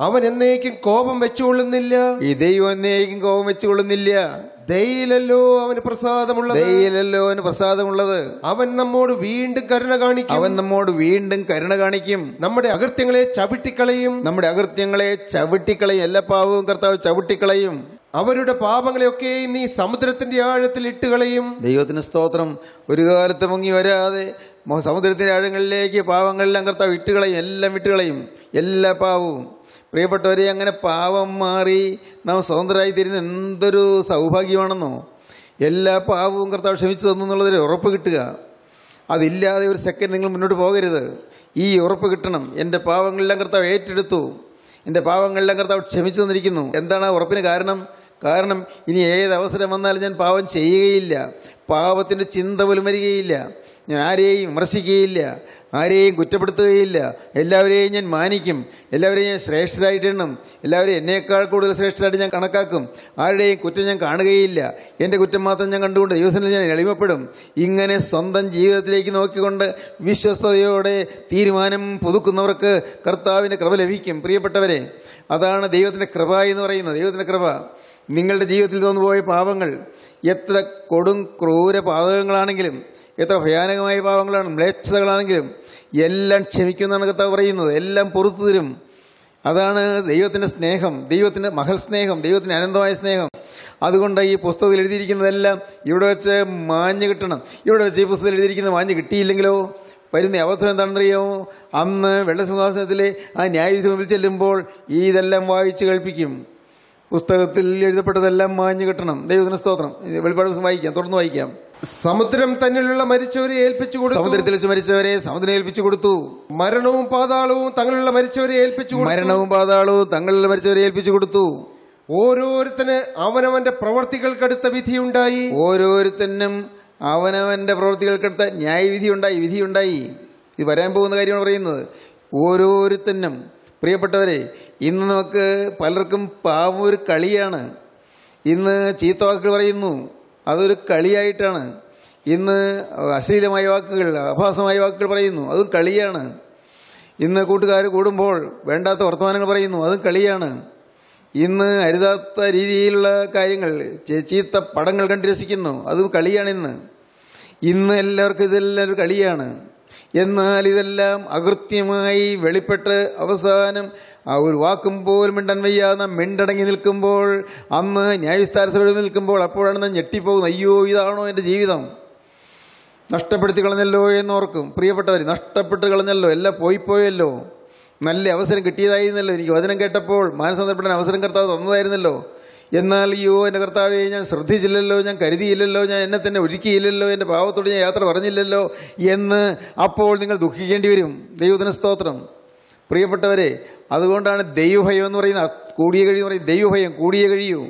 Speaker 2: അവൻ എന്നേക്കും കോപം വെച്ചുകൊള്ളുന്നില്ല.
Speaker 1: ഈ ദൈവം എന്നേക്കും കോപം വെച്ചുകൊള്ളുന്നില്ല.
Speaker 2: ദയയിലല്ലോ അവന് പ്രസാദമുള്ളത്.
Speaker 1: ദയയിലല്ലോ അവന് പ്രസാദമുള്ളത്.
Speaker 2: അവൻ നമ്മോട് വീണ്ടും കരുണ കാണിക്കും.
Speaker 1: അവൻ നമ്മോട് വീണ്ടും കരുണ കാണിക്കും.
Speaker 2: നമ്മുടെ അകൃത്യങ്ങളെ ചവിട്ടിക്കളയും.
Speaker 1: നമ്മുടെ അകൃത്യങ്ങളെ ചവിട്ടിക്കളയും. എല്ലാ പാവവും കർത്താവ് ചവിട്ടിക്കളയും.
Speaker 2: അവരുടെ പാപങ്ങളെയൊക്കെയും നീ സമുദ്രത്തിന്റെ ആഴത്തിൽ ഇട്ടുകളയും.
Speaker 1: ദൈവത്തിന് സ്തോത്രം. ഒരു കാലത്ത് മുങ്ങി വരാതെ സമുദ്രത്തിന്റെ ആഴങ്ങളിലേക്ക് പാവങ്ങളെല്ലാം കർത്താവ് ഇട്ടുകളയും. എല്ലാം ഇട്ടുകളയും എല്ലാ പാവവും പ്രിയപ്പെട്ടവരെ അങ്ങനെ പാവം മാറി നാം സ്വതന്ത്രരായി തരുന്ന എന്തൊരു സൗഭാഗ്യമാണെന്നോ? എല്ലാ പാവവും കർത്താവ് ക്ഷമിച്ചു തന്നു ഉറപ്പ് കിട്ടുക. അതില്ലാതെ ഒരു സെക്കൻഡ് നിങ്ങൾ മുന്നോട്ട് പോകരുത്. ഈ ഉറപ്പ് കിട്ടണം. എന്റെ പാവങ്ങളെല്ലാം കർത്താവ് ഏറ്റെടുത്തു. എന്റെ പാവങ്ങളെല്ലാം കർത്താവ് ക്ഷമിച്ചു തന്നിരിക്കുന്നു. എന്താണ് ആ ഉറപ്പിന് കാരണം? കാരണം ഇനി ഏത് അവസരം വന്നാലും ഞാൻ പാവം ചെയ്യുകയില്ല. പാവത്തിന്റെ ചിന്ത പോലും വരികയില്ല. ഞാൻ ആരെയും വിമർശിക്കുകയില്ല. ആരെയും കുറ്റപ്പെടുത്തുകയില്ല. എല്ലാവരെയും ഞാൻ മാനിക്കും. എല്ലാവരെയും ഞാൻ ശ്രേഷ്ഠരായിട്ട് എല്ലാവരെയും എന്നേക്കാൾ കൂടുതൽ ശ്രേഷ്ഠരായിട്ട് ഞാൻ കണക്കാക്കും. ആരുടെയും കുറ്റം ഞാൻ കാണുകയില്ല. എന്റെ കുറ്റം മാത്രം ഞാൻ കണ്ടുകൊണ്ട് ദിവസങ്ങളിൽ ഞാൻ എളിമപ്പെടും. ഇങ്ങനെ സ്വന്തം ജീവിതത്തിലേക്ക് നോക്കിക്കൊണ്ട് വിശ്വസ്തയോടെ തീരുമാനം പുതുക്കുന്നവർക്ക് കർത്താവിന്റെ കൃപ ലഭിക്കും. പ്രിയപ്പെട്ടവരെ അതാണ് ദൈവത്തിന്റെ കൃപ എന്ന് പറയുന്നത്. ദൈവത്തിന്റെ കൃപ. നിങ്ങളുടെ ജീവിതത്തിൽ തോന്നുപോയ പാപങ്ങൾ എത്ര കൊടും ക്രൂര പാതകങ്ങളാണെങ്കിലും എത്ര ഭയാനകമായ പാപങ്ങളാണ് മ്ലേച്ഛതകളാണെങ്കിലും എല്ലാം ക്ഷമിക്കുന്നതാണ് കർത്താവ് പറയുന്നത്. എല്ലാം പുറത്തു തരും. അതാണ് ദൈവത്തിന്റെ സ്നേഹം ദൈവത്തിന്റെ മഹൽ സ്നേഹം ദൈവത്തിന്റെ അനന്തമായ സ്നേഹം. അതുകൊണ്ട് ഈ പുസ്തകത്തിൽ എഴുതിയിരിക്കുന്നതെല്ലാം ഇവിടെ വെച്ച് മാഞ്ഞു കിട്ടണം. ഇവിടെ വെച്ച് ഈ പുസ്തകത്തിൽ എഴുതിയിരിക്കുന്നത് മാഞ്ഞു കിട്ടിയില്ലെങ്കിലോ? വരുന്ന അവധം എന്താണെന്നറിയാമോ അന്ന് വെള്ളസിംഹാസനത്തിലെ ആ ന്യായാധീശ ചെല്ലുമ്പോൾ ഇതെല്ലാം വായിച്ച് കേൾപ്പിക്കും. പുസ്തകത്തിൽ എഴുതപ്പെട്ടതെല്ലാം മാഞ്ഞു കിട്ടണം. ദൈവത്തിന് സ്തോത്രം. വെളിപ്പാട് ദിവസം വായിക്കാം തുടർന്ന് വായിക്കാം.
Speaker 2: സമുദ്രം തന്നിലുള്ള മരിച്ചവരെ ഏൽപ്പിച്ചു കൊടുത്തു.
Speaker 1: സമുദ്രത്തിൽ വെച്ച് മരിച്ചവരെ സമുദ്രം ഏൽപ്പിച്ചു കൊടുത്തു.
Speaker 2: മരണവും പാതാളവും തങ്ങളിലുള്ള മരിച്ചവരെ ഏൽപ്പിച്ചു
Speaker 1: മരണവും പാതാളവും തങ്ങളുള്ള മരിച്ചവരെ ഏൽപ്പിച്ചു കൊടുത്തു.
Speaker 2: ഓരോരുത്തന് അവനവന്റെ പ്രവർത്തികൾക്കടുത്ത വിധിയുണ്ടായി.
Speaker 1: ഓരോരുത്തനും അവനവന്റെ പ്രവർത്തികൾക്കടുത്ത ന്യായവിധി ഉണ്ടായി വിധിയുണ്ടായി. ഇത് വരാൻ പോകുന്ന കാര്യമാണ് പറയുന്നത്. ഓരോരുത്തനും പ്രിയപ്പെട്ടവരെ ഇന്ന് നമുക്ക് പലർക്കും പാവം ഒരു കളിയാണ്. ഇന്ന് ചീത്ത വാക്കുകൾ പറയുന്നു. അതൊരു കളിയായിട്ടാണ്. ഇന്ന് അശ്ലീലമായ വാക്കുകൾ അഭാസമായ വാക്കുകൾ പറയുന്നു. അതും കളിയാണ്. ഇന്ന് കൂട്ടുകാർ കൂടുമ്പോൾ വേണ്ടാത്ത വർത്തമാനങ്ങൾ പറയുന്നു. അതും കളിയാണ്. ഇന്ന് അരുതാത്ത രീതിയിലുള്ള കാര്യങ്ങൾ ചീത്ത പടങ്ങൾ കണ്ടു രസിക്കുന്നു. അതും കളിയാണ് ഇന്ന്. ഇന്ന് എല്ലാവർക്കും ഇതെല്ലാം ഒരു കളിയാണ്. എന്നാൽ ഇതെല്ലാം അകൃത്യമായി വെളിപ്പെട്ട് അവസാനം ആ ഒരു വാക്കും പോലും മിണ്ടാൻ വയ്യാതെ മിണ്ടടങ്ങി നിൽക്കുമ്പോൾ അന്ന് ന്യായവിസ്താര സഭയിൽ നിൽക്കുമ്പോൾ അപ്പോഴാണ് ഞാൻ ഞെട്ടിപ്പോകുന്നത്. അയ്യോ ഇതാണോ എന്റെ ജീവിതം? നഷ്ടപ്പെടുത്തി കളഞ്ഞല്ലോ എന്നോർക്കും. പ്രിയപ്പെട്ടവർ നഷ്ടപ്പെട്ട് കളഞ്ഞല്ലോ. എല്ലാം പോയി പോയല്ലോ. നല്ല അവസരം കിട്ടിയതായിരുന്നല്ലോ. എനിക്ക് വചനം കേട്ടപ്പോൾ മാനസാന്തരപ്പെടാൻ അവസരം കർത്താവ് തന്നതായിരുന്നല്ലോ. എന്നാൽ അയ്യോ എന്റെ കർത്താവെ ഞാൻ ശ്രദ്ധിച്ചില്ലല്ലോ ഞാൻ കരുതിയില്ലല്ലോ ഞാൻ എന്നെ തന്നെ ഒരുക്കിയില്ലല്ലോ എന്റെ പാവത്തോട് ഞാൻ യാത്ര പറഞ്ഞില്ലല്ലോ എന്ന് അപ്പോൾ നിങ്ങൾ ദുഃഖിക്കേണ്ടി വരും. ദൈവത്തിന് സ്തോത്രം. പ്രിയപ്പെട്ടവരെ അതുകൊണ്ടാണ് ദൈവഭയം എന്ന് പറയുന്ന കൂടിയ കഴിയും പറയുന്നത് ദൈവഭയം കൂടിയ കഴിയൂ.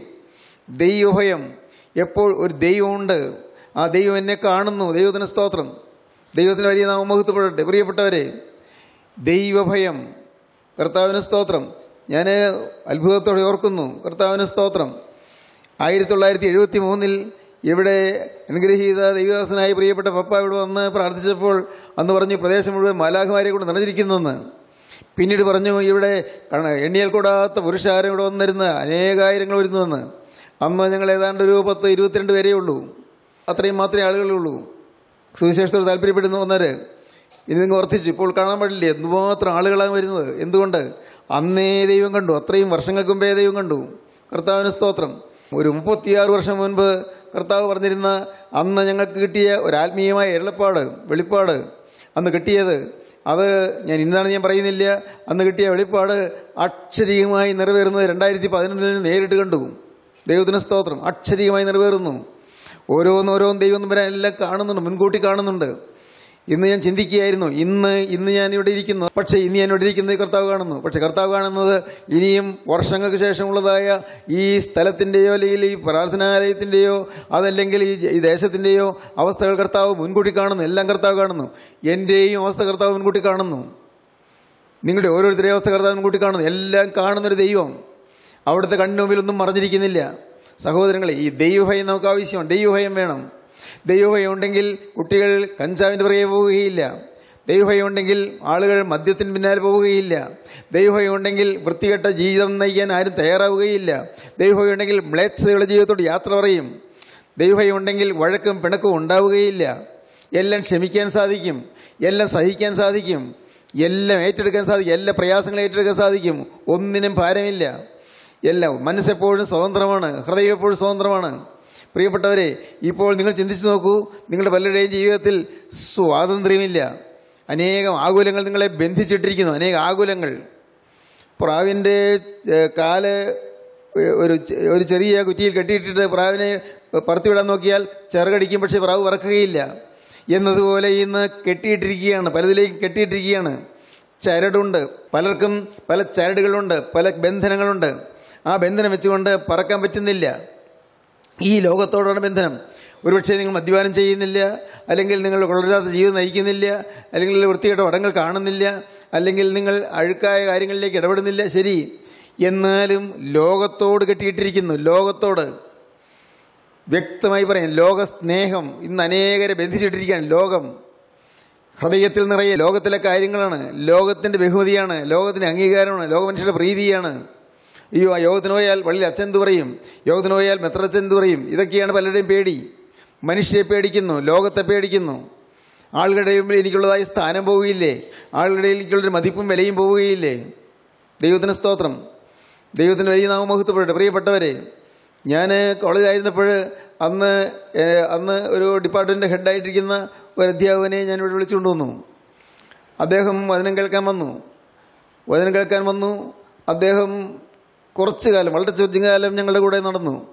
Speaker 1: ദൈവഭയം. എപ്പോൾ ഒരു ദൈവമുണ്ട് ആ ദൈവം എന്നെ കാണുന്നു. ദൈവത്തിന് സ്തോത്രം. ദൈവത്തിന് വലിയ നാമം മഹത്വപ്പെടട്ടെ. പ്രിയപ്പെട്ടവരെ ദൈവഭയം. കർത്താവിന് സ്തോത്രം. ഞാൻ അത്ഭുതത്തോടെ ഓർക്കുന്നു. കർത്താവിന് സ്തോത്രം. ആയിരത്തി തൊള്ളായിരത്തി എഴുപത്തി മൂന്നിൽ ഇവിടെ അനുഗ്രഹീത ദൈവദാസനായി പ്രിയപ്പെട്ട പപ്പ ഇവിടെ വന്ന് പ്രാർത്ഥിച്ചപ്പോൾ അന്ന് പറഞ്ഞു പ്രദേശം മുഴുവൻ മാലാഖമാരെ കൊണ്ട് നിറഞ്ഞിരിക്കുന്നെന്ന്. പിന്നീട് പറഞ്ഞു ഇവിടെ എണ്ണിയൽ കൂടാത്ത പുരുഷാരം ഇവിടെ വന്നിരുന്ന് അനേകായിരങ്ങൾ വരുന്നുവെന്ന്. അന്ന് ഞങ്ങൾ ഏതാണ്ട് ഒരു പത്ത് ഇരുപത്തിരണ്ട് പേരേ ഉള്ളൂ. അത്രയും മാത്രമേ ആളുകളേ ഉള്ളൂ. സുവിശേഷത്തോട് താല്പര്യപ്പെടുന്നു വന്നവർ ഇനി നിങ്ങൾ വർദ്ധിച്ചു ഇപ്പോൾ കാണാൻ പാടില്ലേ? എന്തുമാത്രം ആളുകളാണ് വരുന്നത്? എന്തുകൊണ്ട്? അന്നേ ദൈവം കണ്ടു. അത്രയും വർഷങ്ങൾക്ക് മുമ്പേ ദൈവം കണ്ടു. കർത്താവിന് സ്തോത്രം. ഒരു മുപ്പത്തിയാറ് വർഷം മുൻപ് കർത്താവ് പറഞ്ഞിരുന്ന അന്ന് ഞങ്ങൾക്ക് കിട്ടിയ ഒരു ആത്മീയമായ എരളപ്പാട് വെളിപ്പാട് അന്ന് കിട്ടിയത്. അത് ഞാൻ ഇന്നാണ് ഞാൻ പറയുന്നില്ല. അന്ന് കിട്ടിയ വെളിപ്പാട് അക്ഷരീയമായി നിറവേറുന്നത് രണ്ടായിരത്തി പതിനൊന്നിൽ നിന്ന് നേരിട്ട് കണ്ടു. ദൈവത്തിന് സ്തോത്രം. അക്ഷരീയമായി നിറവേറുന്നു. ഓരോന്നോരോന്ന് ദൈവം എല്ലാം കാണുന്നുണ്ട് മുൻകൂട്ടി കാണുന്നുണ്ട്. ഇന്ന് ഞാൻ ചിന്തിക്കുകയായിരുന്നു ഇന്ന് ഇന്ന് ഞാൻ ഇവിടെ ഇരിക്കുന്നു. പക്ഷേ ഇന്ന് ഞാൻ ഇവിടെ ഇരിക്കുന്നത് കർത്താവ് കാണുന്നു. പക്ഷേ കർത്താവ് കാണുന്നത് ഇനിയും വർഷങ്ങൾക്ക് ശേഷമുള്ളതായ ഈ സ്ഥലത്തിന്റെയോ അല്ലെങ്കിൽ ഈ പ്രാർത്ഥനാലയത്തിന്റെയോ അതല്ലെങ്കിൽ ഈ ഈ ദേശത്തിന്റെയോ അവസ്ഥകൾ കർത്താവ് മുൻകൂട്ടി കാണുന്നു. എല്ലാം കർത്താവ് കാണുന്നു. എന്റെയും അവസ്ഥ കർത്താവ് മുൻകൂട്ടി കാണുന്നു. നിങ്ങളുടെ ഓരോരുത്തരെയും അവസ്ഥ കർത്താവ് മുൻകൂട്ടി കാണുന്നു. എല്ലാം കാണുന്നൊരു ദൈവം അവിടുത്തെ കണ്ണുമുമ്പിലൊന്നും മറിഞ്ഞിരിക്കുന്നില്ല. സഹോദരങ്ങളെ ഈ ദൈവഭയം നമുക്ക് ആവശ്യമാണ്. ദൈവഭയം വേണം. ദൈവഭയം ഉണ്ടെങ്കിൽ കുട്ടികൾ കഞ്ചാവിന്റെ പുറകെ പോവുകയില്ല. ദൈവഭയമുണ്ടെങ്കിൽ ആളുകൾ മദ്യത്തിന് പിന്നാലെ പോവുകയില്ല. ദൈവഭയമുണ്ടെങ്കിൽ വൃത്തികെട്ട ജീവിതം നയിക്കാൻ ആരും തയ്യാറാവുകയില്ല. ദൈവഭയമുണ്ടെങ്കിൽ മ്ലേച്ഛതയുടെ ജീവിതത്തോട് യാത്ര പറയും. ദൈവഭയമുണ്ടെങ്കിൽ വഴക്കും പിണക്കും ഉണ്ടാവുകയില്ല. എല്ലാം ക്ഷമിക്കാൻ സാധിക്കും. എല്ലാം സഹിക്കാൻ സാധിക്കും. എല്ലാം ഏറ്റെടുക്കാൻ സാധിക്കും. എല്ലാ പ്രയാസങ്ങളും ഏറ്റെടുക്കാൻ സാധിക്കും. ഒന്നിനും ഭാരമില്ല. എല്ലാം മനസ്സെപ്പോഴും സ്വതന്ത്രമാണ്. ഹൃദയം എപ്പോഴും സ്വതന്ത്രമാണ്. പ്രിയപ്പെട്ടവരെ ഇപ്പോൾ നിങ്ങൾ ചിന്തിച്ചു നോക്കൂ നിങ്ങളുടെ പലരുടെയും ജീവിതത്തിൽ സ്വാതന്ത്ര്യമില്ല. അനേകം ആകുലങ്ങൾ നിങ്ങളെ ബന്ധിച്ചിട്ടിരിക്കുന്നു അനേകം ആകുലങ്ങൾ. പ്രാവിന്റെ കാൽ ഒരു ഒരു ചെറിയ കുറ്റിയിൽ കെട്ടിയിട്ടിട്ട് പ്രാവിനെ പറത്തിവിടാൻ നോക്കിയാൽ ചിറകടിക്കും പക്ഷേ പ്രാവ് പറക്കുകയില്ല. എന്നതുപോലെ ഇന്ന് കെട്ടിയിട്ടിരിക്കുകയാണ് പലതിലേക്കും കെട്ടിയിട്ടിരിക്കുകയാണ്. ചരടുണ്ട് പലർക്കും പല ചരടുകളുണ്ട് പല ബന്ധനങ്ങളുണ്ട്. ആ ബന്ധനം വെച്ചുകൊണ്ട് പറക്കാൻ പറ്റുന്നില്ല. ഈ ലോകത്തോടാണ് ബന്ധനം. ഒരുപക്ഷെ നിങ്ങൾ മദ്യപാനം ചെയ്യുന്നില്ല അല്ലെങ്കിൽ നിങ്ങൾ കൊള്ളരാത്ത ജീവിതം നയിക്കുന്നില്ല അല്ലെങ്കിൽ വൃത്തികെട്ട വടങ്ങൾ കാണുന്നില്ല അല്ലെങ്കിൽ നിങ്ങൾ അഴുക്കായ കാര്യങ്ങളിലേക്ക് ഇടപെടുന്നില്ല. ശരി. എന്നാലും ലോകത്തോട് കെട്ടിയിട്ടിരിക്കുന്നു. ലോകത്തോട് വ്യക്തമായി പറയാം. ലോകസ്നേഹം ഇന്ന് അനേകരെ ബന്ധിച്ചിട്ടിരിക്കുകയാണ് ലോകം. ഹൃദയത്തിൽ നിറയെ ലോകത്തിലെ കാര്യങ്ങളാണ്. ലോകത്തിന്റെ ബഹുമതിയാണ്. ലോകത്തിന്റെ അംഗീകാരമാണ്. ലോകമനുഷ്യരുടെ പ്രീതിയാണ്. അയ്യോ ആ യോഗത്തിന് പോയാൽ വള്ളിൽ അച്ഛൻ പറയും യോഗത്തിന് പോയാൽ മെത്രച്ചൻ എന്ത് പറയും ഇതൊക്കെയാണ് പലരുടെയും പേടി. മനുഷ്യരെ പേടിക്കുന്നു ലോകത്തെ പേടിക്കുന്നു. ആളുകളുടെ മുമ്പിൽ എനിക്കുള്ളതായ സ്ഥാനം പോവുകയില്ലേ? ആളുകളുടെ എനിക്കുള്ളൊരു മതിപ്പും വിലയും പോവുകയില്ലേ? ദൈവത്തിന് സ്തോത്രം. ദൈവത്തിന് വലിയ നാമമഹത്വപ്പെടട്ടെ പ്രിയപ്പെട്ടവരെ ഞാൻ കോളേജിലായിരുന്നപ്പോൾ അന്ന് അന്ന് ഒരു ഡിപ്പാർട്ട്മെന്റ് ഹെഡായിട്ടിരിക്കുന്ന ഒരു അധ്യാപകനെ ഞാൻ ഇവിടെ വിളിച്ചുകൊണ്ട് വന്നു. അദ്ദേഹം വചനം കേൾക്കാൻ വന്നു. വചനം കേൾക്കാൻ വന്നു. അദ്ദേഹം കുറച്ച് കാലം വളരെ ചുരുങ്ങിയകാലം ഞങ്ങളുടെ കൂടെ നടന്നു.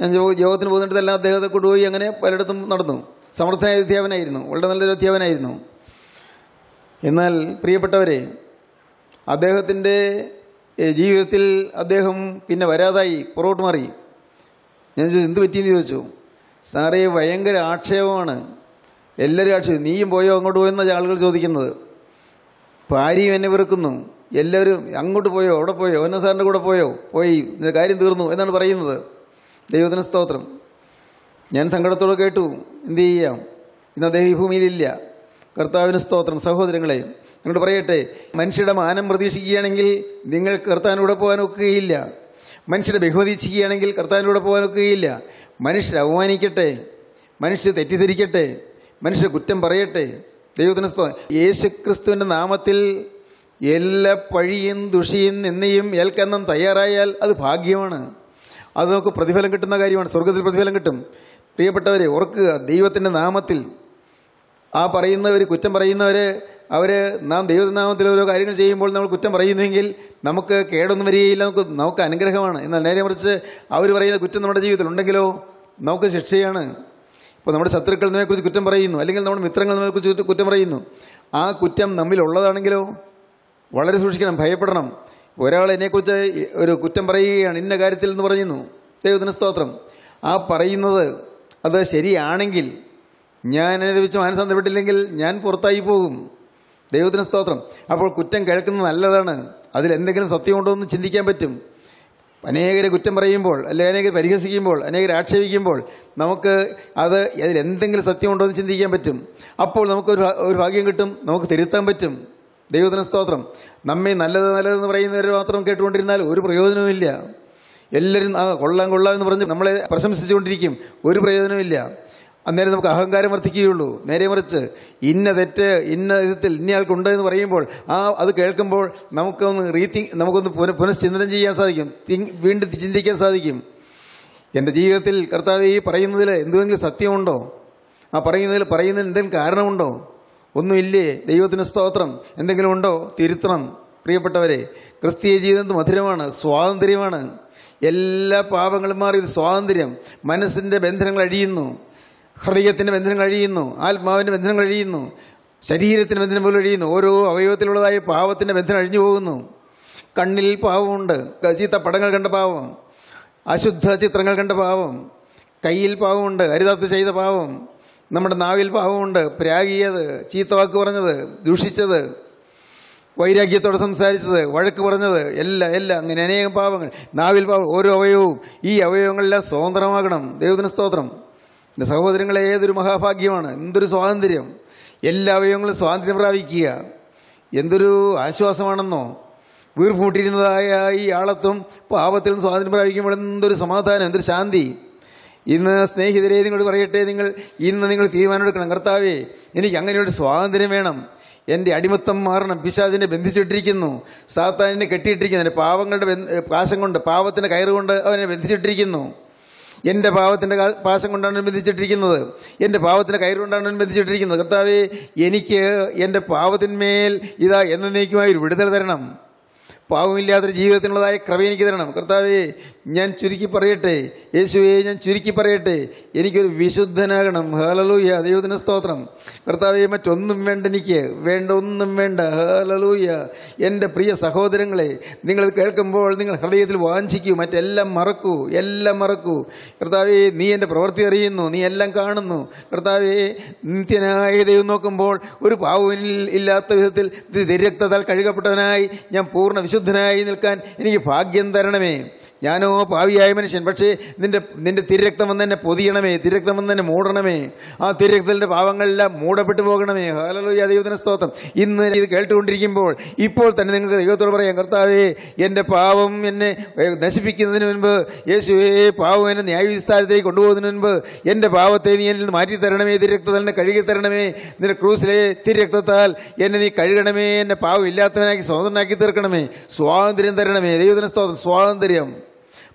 Speaker 1: ഞാൻ യോഗത്തിന് യോഗത്തിന് പോകുന്നിടത്തെല്ലാം അദ്ദേഹത്തെ കൊണ്ടുപോയി അങ്ങനെ പലയിടത്തും നടന്നു. സമർത്ഥനായ അധ്യാപനായിരുന്നു. വളരെ നല്ലൊരു അധ്യാപനായിരുന്നു. എന്നാൽ പ്രിയപ്പെട്ടവരെ അദ്ദേഹത്തിന്റെ ജീവിതത്തിൽ അദ്ദേഹം പിന്നെ വരാതായി പുറകോട്ട് മാറി. ഞാൻ ചോദിച്ചു എന്ത് പറ്റിയെന്ന്? ചോദിച്ചു. സാറേ ഭയങ്കര ആക്ഷേപമാണ്. എല്ലാവരും ആക്ഷേപം. നീയും പോയോ അങ്ങോട്ട് പോയെന്ന ആളുകൾ ചോദിക്കുന്നത്. ഭാര്യയും എന്നെ വെറുക്കുന്നു. എല്ലാവരും അങ്ങോട്ട് പോയോ? അവിടെ പോയോ? എന്ന സാറിന്റെ കൂടെ പോയോ? പോയി. ഇതിന്റെ കാര്യം തീർന്നു എന്നാണ് പറയുന്നത്. ദൈവത്തിന് സ്തോത്രം. ഞാൻ സങ്കടത്തോടെ കേട്ടു. എന്ത് ചെയ്യാം? ഇന്ന് അദ്ദേഹം ഈ ഭൂമിയിലില്ല കർത്താവിന് സ്തോത്രം. സഹോദരങ്ങളെ നിങ്ങളോട് പറയട്ടെ. മനുഷ്യരുടെ മാനം പ്രതീക്ഷിക്കുകയാണെങ്കിൽ നിങ്ങൾ കർത്താവിനൂടെ പോകാൻ ഒക്കുകയില്ല. മനുഷ്യരെ ബഹുമതിച്ചിരിക്കുകയാണെങ്കിൽ കർത്താവിനൂടെ പോകാൻ ഒക്കുകയില്ല. മനുഷ്യരെ അവമാനിക്കട്ടെ മനുഷ്യർ തെറ്റിദ്ധരിക്കട്ടെ. മനുഷ്യർ കുറ്റം പറയട്ടെ. ദൈവത്തിന് സ്തോ യേശുക്രിസ്തുവിന്റെ നാമത്തിൽ എല്ലാ പഴിയും ദുഷിയും നിന്നയും ഏൽക്കെന്നും തയ്യാറായാൽ അത് ഭാഗ്യമാണ്. അത് നമുക്ക് പ്രതിഫലം കിട്ടുന്ന കാര്യമാണ്. സ്വർഗത്തിൽ പ്രതിഫലം കിട്ടും. പ്രിയപ്പെട്ടവരെ ഓർക്കുക ദൈവത്തിന്റെ നാമത്തിൽ ആ പറയുന്നവർ കുറ്റം പറയുന്നവർ അവർ നാം ദൈവനാമത്തിൽ ഓരോ കാര്യങ്ങൾ ചെയ്യുമ്പോൾ നമ്മൾ കുറ്റം പറയുന്നുവെങ്കിൽ നമുക്ക് കേടൊന്നും വരികയില്ല. നമുക്ക് നമുക്ക് അനുഗ്രഹമാണ്. എന്നാൽ നേരെ മറിച്ച് അവർ പറയുന്ന കുറ്റം നമ്മുടെ ജീവിതത്തിൽ ഉണ്ടെങ്കിലോ? നമുക്ക് ശിക്ഷയാണ്. ഇപ്പോൾ നമ്മുടെ ശത്രുക്കൾ നമ്മെക്കുറിച്ച് കുറ്റം പറയുന്നു. അല്ലെങ്കിൽ നമ്മുടെ മിത്രങ്ങൾ നമ്മെക്കുറിച്ച് കുറ്റം പറയുന്നു. ആ കുറ്റം നമ്മിലുള്ളതാണെങ്കിലോ? വളരെ സൂക്ഷിക്കണം ഭയപ്പെടണം. ഒരാൾ എന്നെക്കുറിച്ച് ഒരു കുറ്റം പറയുകയാണ് ഇന്ന കാര്യത്തിൽ എന്ന് പറയുന്നു ദൈവത്തിന് സ്തോത്രം. ആ പറയുന്നത് അത് ശരിയാണെങ്കിൽ ഞാൻ എന്നെ വെച്ച് മാനസാന്തരപ്പെട്ടില്ലെങ്കിൽ ഞാൻ പുറത്തായി പോകും. ദൈവത്തിന് സ്തോത്രം. അപ്പോൾ കുറ്റം കേൾക്കുന്നത് നല്ലതാണ്. അതിലെന്തെങ്കിലും സത്യമുണ്ടോ എന്ന് ചിന്തിക്കാൻ പറ്റും. അനേകരെ കുറ്റം പറയുമ്പോൾ അല്ലെങ്കിൽ അനേകരെ പരിഹസിക്കുമ്പോൾ അനേകരെ ആക്ഷേപിക്കുമ്പോൾ നമുക്ക് അത് അതിലെന്തെങ്കിലും സത്യമുണ്ടോ എന്ന് ചിന്തിക്കാൻ പറ്റും. അപ്പോൾ നമുക്കൊരു ഒരു ഒരു ഭാഗ്യം കിട്ടും. നമുക്ക് തിരുത്താൻ പറ്റും. ദൈവത്തിന് സ്തോത്രം. നമ്മെ നല്ലത് നല്ലതെന്ന് പറയുന്നവർ മാത്രം കേട്ടുകൊണ്ടിരുന്നാൽ ഒരു പ്രയോജനവുമില്ല എല്ലാവരും ആ കൊള്ളാം കൊള്ളാം എന്ന് പറഞ്ഞ് നമ്മളെ പ്രശംസിച്ചുകൊണ്ടിരിക്കും. ഒരു പ്രയോജനവുമില്ല അന്നേരം നമുക്ക് അഹങ്കാരം വർദ്ധിക്കുകയുള്ളൂ. നേരെ മറിച്ച് ഇന്ന തെറ്റ് ഇന്ന വിധത്തിൽ ഇന്നയാൾക്കുണ്ട് എന്ന് പറയുമ്പോൾ ആ അത് കേൾക്കുമ്പോൾ നമുക്കൊന്ന് റീതി നമുക്കൊന്ന് പുന പുനഃചിന്തനം ചെയ്യാൻ സാധിക്കും. വീണ്ടും ചിന്തിക്കാൻ സാധിക്കും. എന്റെ ജീവിതത്തിൽ കർത്താവ് ഈ പറയുന്നതിൽ എന്തെങ്കിലും സത്യമുണ്ടോ? ആ പറയുന്നതിൽ പറയുന്നതിന് എന്തെങ്കിലും കാരണമുണ്ടോ? ഒന്നുമില്ലേ? ദൈവത്തിന് സ്തോത്രം. എന്തെങ്കിലും ഉണ്ടോ? തിരുത്തണം. പ്രിയപ്പെട്ടവരെ ക്രിസ്തീയ ജീവിതം മധുരമാണ് സ്വാതന്ത്ര്യമാണ്. എല്ലാ പാപങ്ങളും മാറി ഒരു സ്വാതന്ത്ര്യം. മനസ്സിന്റെ ബന്ധനങ്ങൾ അഴിയുന്നു. ഹൃദയത്തിന്റെ ബന്ധനം കഴിയുന്നു ആത്മാവിന്റെ ബന്ധനം കഴിയുന്നു ശരീരത്തിന്റെ ബന്ധനം പോലും കഴിയുന്നു ഓരോ അവയവത്തിലുള്ളതായ പാവത്തിന്റെ ബന്ധനം അഴിഞ്ഞു പോകുന്നു. കണ്ണിൽ പാവമുണ്ട് ചീത്ത പടങ്ങൾ കണ്ട പാവം അശുദ്ധ ചിത്രങ്ങൾ കണ്ട പാവം കയ്യിൽ പാവമുണ്ട് ഹരിതാത്ത് ചെയ്ത പാവം നമ്മുടെ നാവിൽ പാവമുണ്ട് പ്രാഗിയത് ചീത്ത വാക്ക് പറഞ്ഞത് ദൂഷിച്ചത് വൈരാഗ്യത്തോടെ സംസാരിച്ചത് വഴക്ക് പറഞ്ഞത് എല്ലാം എല്ലാം അങ്ങനെ അനേകം പാവങ്ങൾ നാവിൽ പാവം ഓരോ അവയവവും. ഈ അവയവങ്ങളെല്ലാം സ്വതന്ത്രമാകണം. ദൈവത്തിന് സ്തോത്രം. എന്റെ സഹോദരങ്ങളെ ഏതൊരു മഹാഭാഗ്യമാണ്. എന്തൊരു സ്വാതന്ത്ര്യം. എല്ലാ അവയവങ്ങളും സ്വാതന്ത്ര്യം പ്രാപിക്കുക. എന്തൊരു ആശ്വാസമാണെന്നോ. വീർപ്പൂട്ടിരുന്നതായ ഈ ആളത്തും പാപത്തിൽ നിന്ന് സ്വാതന്ത്ര്യം പ്രാപിക്കുമ്പോൾ എന്തൊരു സമാധാനം എന്തൊരു ശാന്തി. ഇന്ന് സ്നേഹിതരെ നിങ്ങളോട് പറയട്ടെ. നിങ്ങൾ ഇന്ന് നിങ്ങൾ തീരുമാനമെടുക്കണം കർത്താവേ എനിക്ക് അങ്ങനെയൊരു സ്വാതന്ത്ര്യം വേണം. എന്റെ അടിമത്തം മാറണം. പിശാചിനെ ബന്ധിച്ചിട്ടിരിക്കുന്നു. സാത്താനിനെ കെട്ടിയിട്ടിരിക്കുന്നു. എന്റെ പാവങ്ങളുടെ പാശം കൊണ്ട് പാവത്തിന്റെ കയറുകൊണ്ട് അവനെ ബന്ധിച്ചിട്ടിരിക്കുന്നു. എന്റെ പാവത്തിന്റെ പാശം കൊണ്ടാണ് ബന്ധിച്ചിട്ടിരിക്കുന്നത്. എന്റെ പാവത്തിന്റെ കയറ് കൊണ്ടാണ് ബന്ധിച്ചിട്ടിരിക്കുന്നത്. കർത്താവേ എനിക്ക് എന്റെ പാവത്തിന്മേൽ ഇതാ എന്നേക്കുമായി ഒരു വിടുതൽ തരണം. പാവമില്ലാത്തൊരു ജീവിതത്തിനുള്ളതായ ക്രമ എനിക്ക് തരണം. കർത്താവേ ഞാൻ ചുരുക്കി പറയട്ടെ. യേശുവേ ഞാൻ ചുരുക്കി പറയട്ടെ. എനിക്കൊരു വിശുദ്ധനാകണം. ഹാലലൂയ ദൈവത്തിന് സ്തോത്രം. കർത്താവേ മറ്റൊന്നും വേണ്ട എനിക്ക്. വേണ്ട ഒന്നും വേണ്ട. ഹാലലൂയ എന്റെ പ്രിയ സഹോദരങ്ങളെ നിങ്ങൾ കേൾക്കുമ്പോൾ നിങ്ങൾ ഹൃദയത്തിൽ വാഞ്ചിക്കൂ. മറ്റെല്ലാം മറക്കൂ. എല്ലാം മറക്കൂ. കർത്താവേ നീ എന്റെ പ്രവൃത്തി അറിയുന്നു. നീ എല്ലാം കാണുന്നു. കർത്താവേ നിത്യനായ ദൈവം നോക്കുമ്പോൾ ഒരു പാവനിൽ ഇല്ലാത്ത വിധത്തിൽ രക്തത്താൽ കഴുകപ്പെട്ടവനായി ഞാൻ പൂർണ വിശുദ്ധനായി നിൽക്കാൻ എനിക്ക് ഭാഗ്യം തരണമേ. ഞാനോ പാവിയായ മനുഷ്യൻ പക്ഷേ നിന്റെ നിന്റെ തിരക്തം വന്ന് എന്നെ പൊതിയണമേ തിരക്തം വന്ന് എന്നെ മൂടണമേ. ആ തിരരക്തത്തിന്റെ പാവങ്ങളെല്ലാം മൂടപ്പെട്ടു പോകണമേ. ഹാലലോയ ദൈവത്തിന് സ്തോത്രം. ഇന്ന് ഇത് കേട്ടുകൊണ്ടിരിക്കുമ്പോൾ ഇപ്പോൾ തന്നെ നിങ്ങൾക്ക് ദൈവത്തോട് പറയാം കർത്താവേ എന്റെ പാവം എന്നെ നശിപ്പിക്കുന്നതിന് മുൻപ് യേശുവേ പാവം എന്നെ ന്യായവിസ്താരത്തിലേക്ക് കൊണ്ടുപോകുന്നതിന് മുൻപ് എന്റെ പാവത്തെ നീ എന്നിൽ നിന്ന് മാറ്റി തരണമേ തിരക്തത്താൽ എന്നെ കഴുകി തരണമേ. നിന്റെ ക്രൂസിലെ തിരക്തത്താൽ എന്നെ നീ കഴുകണമേ. എന്നെ പാവം ഇല്ലാത്തവനാക്കി സ്വതന്ത്രനാക്കി തീർക്കണമേ. സ്വാതന്ത്ര്യം തരണമേ. ദൈവത്തിന് സ്തോത്രം. സ്വാതന്ത്ര്യം.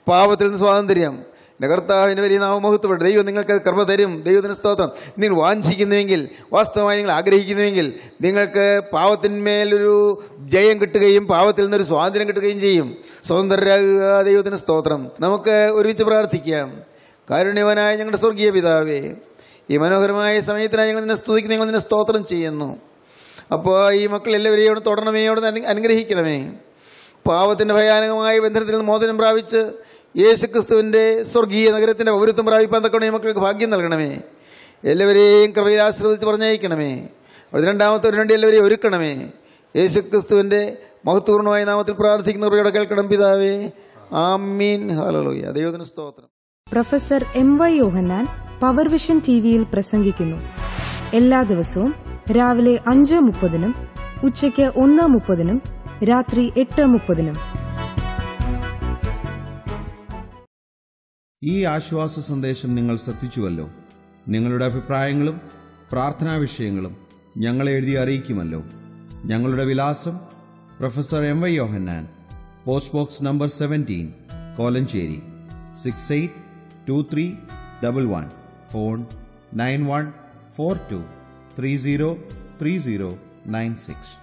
Speaker 1: പാപത്തിൽ നിന്ന് സ്വാതന്ത്ര്യം. എന്റെ കർത്താവിന് വലിയ നാമമഹത്വപ്പെട്ടു ദൈവം നിങ്ങൾക്ക് കൃപ തരും. ദൈവത്തിന് സ്തോത്രം. നിങ്ങൾ വാഞ്ചിക്കുന്നുവെങ്കിൽ വാസ്തവമായി നിങ്ങൾ ആഗ്രഹിക്കുന്നുവെങ്കിൽ നിങ്ങൾക്ക് പാവത്തിന്മേലൊരു ജയം കിട്ടുകയും പാവത്തിൽ നിന്നൊരു സ്വാതന്ത്ര്യം കിട്ടുകയും ചെയ്യും. സ്വതന്ത്രരാകുക ദൈവത്തിന് സ്തോത്രം. നമുക്ക് ഒരുമിച്ച് പ്രാർത്ഥിക്കാം. കാരുണ്യവനായ ഞങ്ങളുടെ സ്വർഗീയ പിതാവേ ഈ മനോഹരമായ സമയത്തിനായി ഞങ്ങൾ നിന്നെ സ്തുതിക്കുന്നു. ഞങ്ങൾ നിന്നെ സ്തോത്രം ചെയ്യുന്നു. അപ്പോൾ ഈ മക്കൾ എല്ലാവരെയും തുടരണമേ അവിടെ അനുഗ്രഹിക്കണമേ. പാവത്തിന്റെ ഭയാനകമായ ബന്ധനത്തിൽ നിന്ന് മോചനം പ്രാപിച്ച് യേശുക്രിസ്തുവിന്റെ സ്വർഗീയ നഗരത്തിന്റെ പൗരത്വം പ്രാപിപ്പാൻ തക്കണേ മക്കൾക്ക് ഭാഗ്യം നൽകണമേ. എല്ലാവരെയും കൃപയിൽ ആശ്രവദിച്ച് പറഞ്ഞയക്കണമേ. അവിടെ രണ്ടാമത്തെ ഒരു രണ്ട് എല്ലാവരെയും ഒരുക്കണമേ. യേശുക്രിസ്തുവിന്റെ മഹത്വപൂർണമായ നാമത്തിൽ പ്രാർത്ഥിക്കുന്നവരോട് കേൾക്കണം പിതാവേ. ആമീൻ. ഹല്ലേലൂയ. ദൈവത്തിന് സ്തോത്രം.
Speaker 3: Professor M Y Yohannan power vision T വിയിൽ പ്രസംഗിക്കുന്നു. എല്ലാ ദിവസവും രാവിലെ അഞ്ച് മുപ്പതിനും ഉച്ചയ്ക്ക് ഒന്ന് മുപ്പതിനും രാത്രി എട്ട് മുപ്പതിനും
Speaker 4: ഈ ആശ്വാസ സന്ദേശം നിങ്ങൾ ശ്രദ്ധിച്ചുവല്ലോ. നിങ്ങളുടെ അഭിപ്രായങ്ങളും പ്രാർത്ഥനാ വിഷയങ്ങളും ഞങ്ങളെ എഴുതി അറിയിക്കുമല്ലോ. ഞങ്ങളുടെ വിലാസം professor M Y Yohannan post box number seventeen Kolenchery six eight two three double one phone nine one four two three zero three zero nine six.